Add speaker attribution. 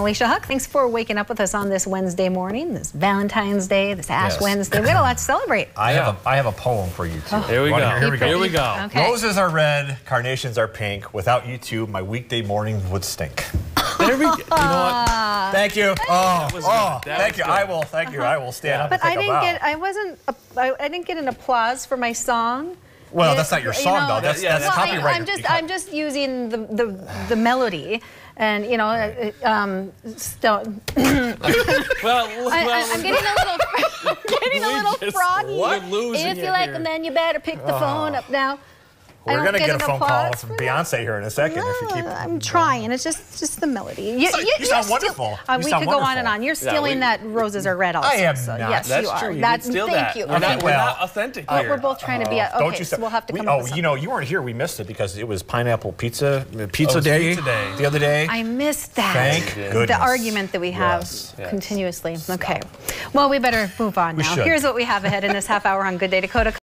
Speaker 1: I'm Alicia Huck. Thanks for waking up with us on this Wednesday morning, this Valentine's Day, this Ash
Speaker 2: Yes.
Speaker 1: Wednesday. We got a lot to celebrate.
Speaker 2: I
Speaker 3: Yeah.
Speaker 2: have a I have a poem for you too.
Speaker 3: Here we
Speaker 2: Wanna
Speaker 3: go.
Speaker 2: hear- Here we go.
Speaker 3: Here we go.
Speaker 1: Okay.
Speaker 2: Roses are red, carnations are pink. Without you two, my weekday morning would stink.
Speaker 3: There we go. You know what?
Speaker 2: Thank you. Oh, oh, thank you.
Speaker 3: good.
Speaker 2: I will. Thank you. I will stand uh-huh. up
Speaker 1: But
Speaker 2: and
Speaker 1: I
Speaker 2: take a
Speaker 1: didn't
Speaker 2: bow.
Speaker 1: get, I wasn't, I, I didn't get an applause for my song.
Speaker 2: Well, that's not your
Speaker 1: you
Speaker 2: song
Speaker 1: know,
Speaker 2: though. That's
Speaker 3: yeah,
Speaker 2: that's
Speaker 3: that's
Speaker 1: Well,
Speaker 2: copyright.
Speaker 1: I, am just, I'm just using the, the, the melody, and you know, uh, um, sto-
Speaker 3: Well,
Speaker 1: I,
Speaker 3: well,
Speaker 1: I, I'm getting a little, getting a little froggy.
Speaker 3: what?
Speaker 1: If you like
Speaker 3: here.
Speaker 1: them, then you better pick the phone up now. I
Speaker 2: We're gonna get, a phone call from. Beyonce here in a second if you keep.
Speaker 1: I'm trying. It's just just the melody. You,
Speaker 2: So- you sound wonderful.
Speaker 1: Uh,
Speaker 2: You
Speaker 1: we
Speaker 2: sound
Speaker 1: could go on and on. You're
Speaker 3: Yeah,
Speaker 1: stealing
Speaker 3: we-
Speaker 1: that roses are red. Also,
Speaker 2: I am
Speaker 1: so
Speaker 2: not.
Speaker 1: Yes,
Speaker 3: that's
Speaker 1: you are.
Speaker 3: true. You
Speaker 1: That-
Speaker 3: steal
Speaker 1: thank
Speaker 3: that.
Speaker 1: you.
Speaker 3: We're, not, we're not authentic
Speaker 1: But
Speaker 3: here.
Speaker 1: we're both trying to be. Okay, so we'll have to
Speaker 2: we-
Speaker 1: come
Speaker 2: Oh,
Speaker 1: with
Speaker 2: you know, you weren't here. We missed it because it was pineapple pizza pizza
Speaker 3: Oh,
Speaker 2: day,
Speaker 3: pizza day.
Speaker 2: the other day.
Speaker 1: I missed that.
Speaker 2: Thank goodness.
Speaker 1: The argument that we have
Speaker 2: Yes.
Speaker 3: Yes.
Speaker 1: continuously. Okay. Well, we better move on now. Here's what we have ahead in this half hour on Good Day Dakota.